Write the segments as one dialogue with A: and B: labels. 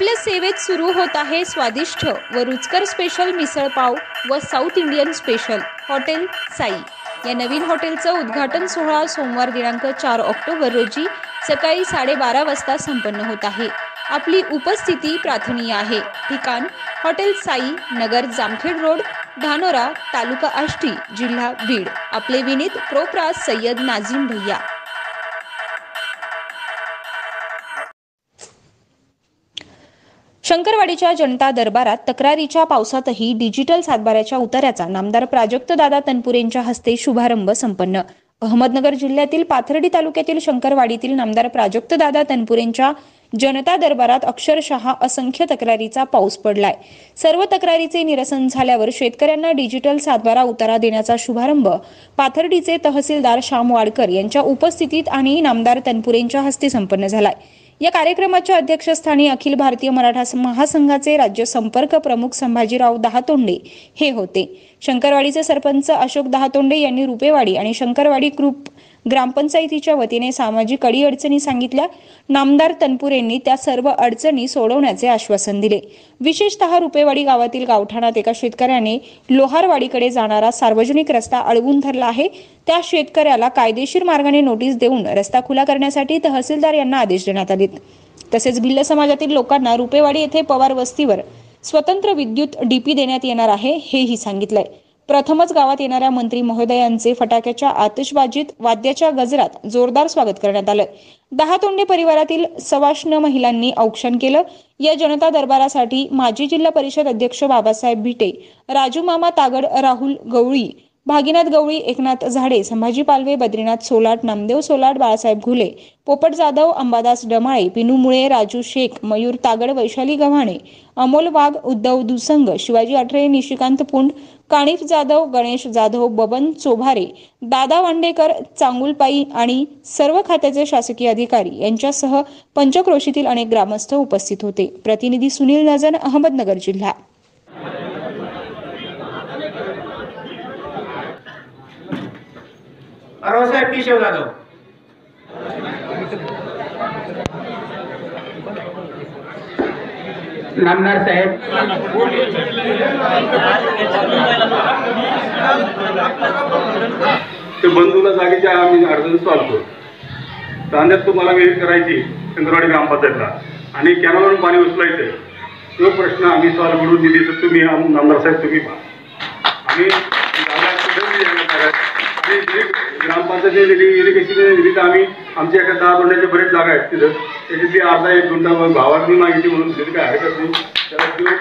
A: रेल्वेत सुरू होत आहे स्वादिष्ट व रुचकर स्पेशल मिसळ पाव व south Indian special hotel Sai. या नवीन हॉटेलचं उद्घाटन सोहळा सोमवार दिनांक चार ऑक्टोबर रोजी सकाळी साडेबारा वाजता संपन्न होत आहे. आपली उपस्थिती प्रार्थनीय आहे. ठिकाण हॉटेल साई नगर जामखेड रोड धानोरा तालुका आष्टी जिल्हा बीड. आपले विनीत प्रोप्रास सय्यद नाझीम भैया. शंकरवाडीच्या जनता दरबारात तक्रारीच्या पावसातही डिजिटल सातबाऱ्याच्या उतार्याचा नामदार प्राजक्तदादा तनपुरेंच्या हस्ते शुभारंभ संपन्न. अहमदनगर जिल्ह्यातील पाथर्डी तालुक्यातील शंकरवाडीतील नामदार प्राजक्तदादा तनपुरेंच्या जनता दरबारात अक्षरशः असंख्य तक्रारीचा पाऊस पडलाय. सर्व तक्रारीचे निरसन झाल्यावर शेतकऱ्यांना डिजिटल सातबारा उतारा देण्याचा शुभारंभ पाथर्डीचे तहसीलदार श्याम वाडकर यांच्या उपस्थितीत आणि नामदार तनपुरेंच्या हस्ते संपन्न झालाय. या कार्यक्रमाच्या अध्यक्षस्थानी अखिल भारतीय मराठा महासंघाचे राज्य संपर्क प्रमुख संभाजीराव दहातोंडे हे होते. शंकरवाडीचे सरपंच अशोक दहातोंडे यांनी रुपेवाडी आणि शंकरवाडी ग्रुप ग्रामपंचायतीच्या वतीने सामाजिक अडीअडचणी सांगितल्या. नामदार तनपुरेंनी त्या सर्व अडचणी सोडवण्याचे आश्वासन दिले. विशेषतः रुपेवाडी गावातील गावठाणात एका शेतकऱ्याने लोहारवाडीकडे जाणारा सार्वजनिक रस्ता अडवून धरला आहे. त्या शेतकऱ्याला कायदेशीर मार्गाने नोटीस देऊन रस्ता खुला करण्यासाठी तहसीलदार यांना आदेश देण्यात आले. तसेच भिल्ल समाजातील लोकांना रुपेवाडी येथे पवार वस्तीवर स्वतंत्र विद्युत डीपी देण्यात येणार आहे हेही सांगितलंय. प्रथमच गावात येणाऱ्या मंत्री महोदयांचे फटाक्याच्या आतिषबाजीत वाद्याच्या गजरात जोरदार स्वागत करण्यात आलं. दहा तोंडे परिवारातील सवाष्ण महिलांनी औक्षण केलं. या जनता दरबारासाठी माजी जिल्हा परिषद अध्यक्ष बाबासाहेब भिटे राजू मामा तागड राहुल गवळी भागीनाथ गवळी एकनाथ झाडे संभाजी पालवे बद्रीनाथ सोलाट नामदेव सोलाट बाळासाहेब घुले पोपट जाधव अंबादास डमाळे पिनू मुळे राजू शेख मयूर तागड वैशाली गव्हाणे अमोल वाघ उद्धव दुसंग शिवाजी आठरे निशिकांत पुंड काणिफ जाधव गणेश जाधव बबन चोभारे दादा वांडेकर चांगुलपाई आणि सर्व खात्याचे शासकीय अधिकारी यांच्यासह पंचक्रोशीतील अनेक ग्रामस्थ उपस्थित होते. प्रतिनिधी सुनील नजन अहमदनगर जिल्हा.
B: रावसाहेब केशव जाधव नामदार साहेब.
C: ते बंधूला जागेच्या आम्ही अडचण चालतो तांद्यात तुम्हाला विहीर करायची शंकरवाडी ग्रामपंचायतला. आणि कॅनलवरून पाणी उचलायचं. तो प्रश्न आम्ही सॉल्व्ह करून दिली तर तुम्ही नामदार साहेब तुम्ही पहा. आम्ही जागा कुठं ग्रामपंचायतीने दिली दिली तर आम्ही आमच्या एका दहा गुंड्याच्या बरेच जागा आहेत तिथं. त्याच्यातली अर्धा एक गुंडा भावांनी मागितली म्हणून दिली काय हरकत नाही. त्याला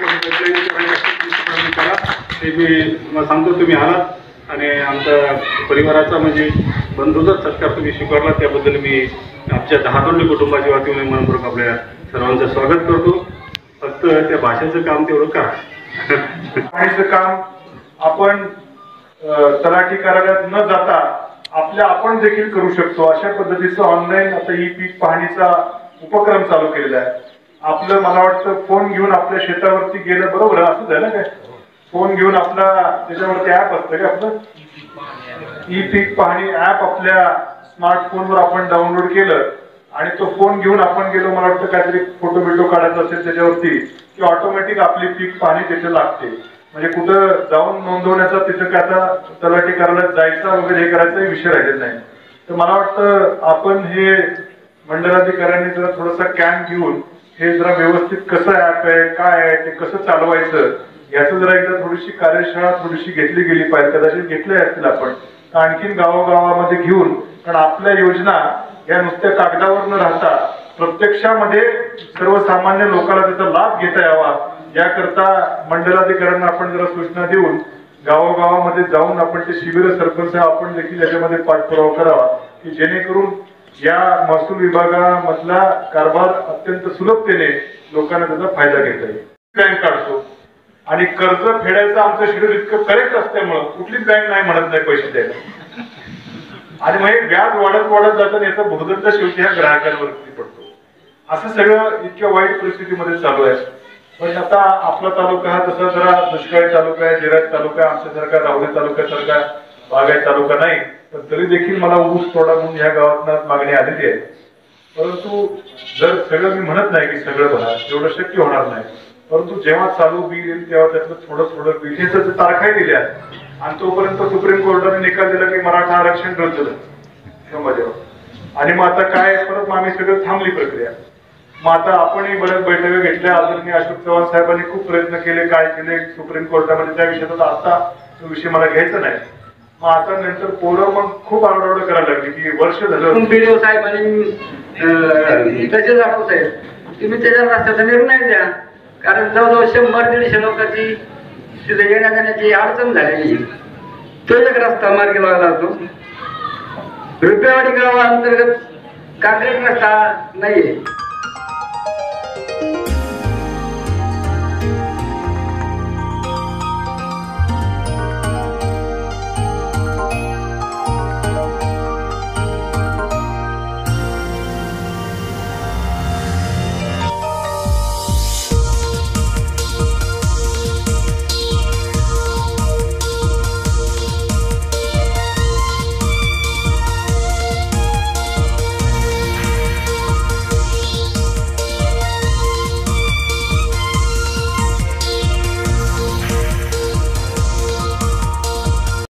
C: करा. ते मी तुम्हाला सांगतो तुम्ही आलात आणि आमच्या परिवाराचा म्हणजे बंधूचा सत्कार तुम्ही स्वीकारला त्याबद्दल मी आमच्या दहातोंडी कुटुंबाच्या वतीने मनपूर्वक आपल्या सर्वांचं स्वागत करतो. फक्त त्या भाषेचं काम तेवढं करा.
D: भाषेचं काम आपण तलाठी कार्यालयात न जाता आपल्या आपण देखील करू शकतो. अशा पद्धतीचं ऑनलाईन आता ई पीक पाहणीचा उपक्रम चालू केलेला आहे. आपलं मला वाटतं फोन घेऊन आपल्या शेतावरती गेलं बरोबर आहे. ना काय फोन घेऊन आपला त्याच्यावरती ऍप असतं का आपलं? ई पीक पाहणी ऍप आपल्या स्मार्टफोनवर आपण डाउनलोड केलं आणि तो फोन घेऊन आपण गेलो मला वाटतं काहीतरी फोटो बिटो काढायचा असेल त्याच्यावरती की ऑटोमॅटिक आपली पीक पाहणी तिथे लागते. म्हणजे कुठं जाऊन नोंदवण्याचा तिथं काय आता तलाठी कार्यालयात जायचा वगैरे हे करायचा विषय राहिलेला नाही. तर मला वाटतं आपण हे मंडलाधिकाऱ्यांनी जरा थोडासा कॅम्प घेऊन हे जरा व्यवस्थित कसं ऍप आहे काय आहे ते कसं चालवायचं याचं जरा एकदा थोडीशी कार्यशाळा थोडीशी घेतली गेली पाहिजे कदाचित घेतल्या असतील आपण. आणखीन गावागावामध्ये घेऊन कारण आपल्या योजना या नुसत्या कागदावर न राहता प्रत्यक्षामध्ये सर्वसामान्य लोकांना त्याचा लाभ घेता यावा. याकरता मंडलाधिकाऱ्यांना आपण जरा सूचना देऊन गावागावामध्ये जाऊन आपण ते शिबिर सरपंच आपण देखील याच्यामध्ये पाठपुरावा करावा की जेणेकरून या महसूल विभागामधला कारभार अत्यंत सुलभतेने लोकांना त्याचा फायदा घेता येईल. बँक काढतो. आणि कर्ज फेडायचं आमचं शेड्यूल इतकं करेक्ट असल्यामुळं कुठलीच बँक नाही म्हणत नाही पैसे द्यायला. आणि मग हे व्याज वाढत वाढत जातं आणि याचा भोगदंड शेवटी ह्या ग्राहकांवरती पडतो. असं सगळं इतक्या वाईट परिस्थितीमध्ये चालू आहे. पण आता आपला तालुका हा तसा जरा दुष्काळी तालुका आहे जिराज तालुका आहे, आमच्यासारखा रावली तालुक्यासारखा बागायत तालुका नाही. पण तरी देखील मला ऊस तोडा म्हणून ह्या गावात मागणी आलेली आहे. परंतु जर सगळं मी म्हणत नाही की सगळं भरा तेवढं शक्य होणार नाही. परंतु जेव्हा चालू बिल येईल तेव्हा त्यातलं थोडं थोडं बिल हे त्याचं तारखाही दिल्या. आणि तोपर्यंत सुप्रीम कोर्टाने निकाल दिला की मराठा आरक्षण रद्द झालं. आणि मग आता काय परत मग आम्ही सगळं थांबली प्रक्रिया. मग आता आपणही बऱ्याच बैठका घेतल्या. आदरणीय अशोक चव्हाण साहेबांनी खूप प्रयत्न केले काय केले सुप्रीम कोर्टामध्ये त्या विषयात आता तो विषय मला घ्यायचा नाही. मग आता नंतर पोरं मग खूप आरडाओरड करायला लागली की वर्ष झालं.
B: बीडीओ साहेब आणि तसेच तहसीलदार साहेब तुम्ही त्याच्या रस्त्याचा निर्णय द्या. कारण जवळजवळ शंभर दीडशे लोकांची तिथे येण्या जाण्याची अडचण झालेली तो एक रस्ता मार्गी लागला होतो रुपयावाडी गावाअंतर्गत काँक्रीट रस्ता नाहीये.